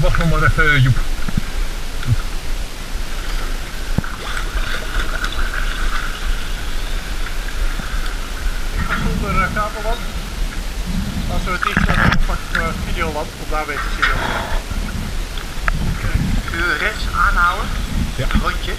wacht nog maar even, Joep. Zonder uh, kabellamp. Als we het niet dan pak ik uh, videolamp om daar weer te zien. Kun je rechts aanhouden? Ja. Rondje.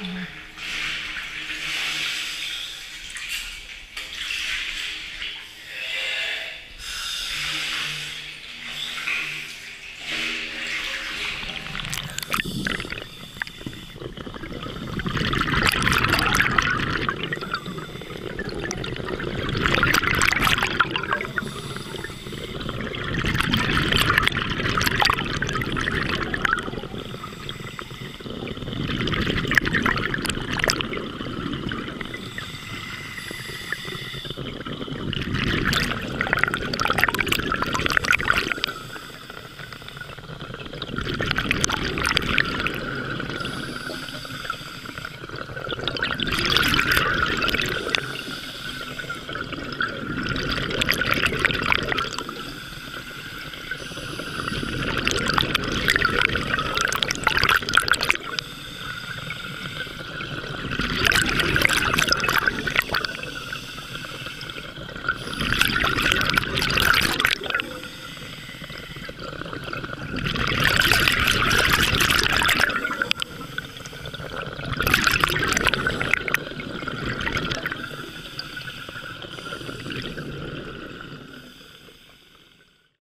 Mm-hmm.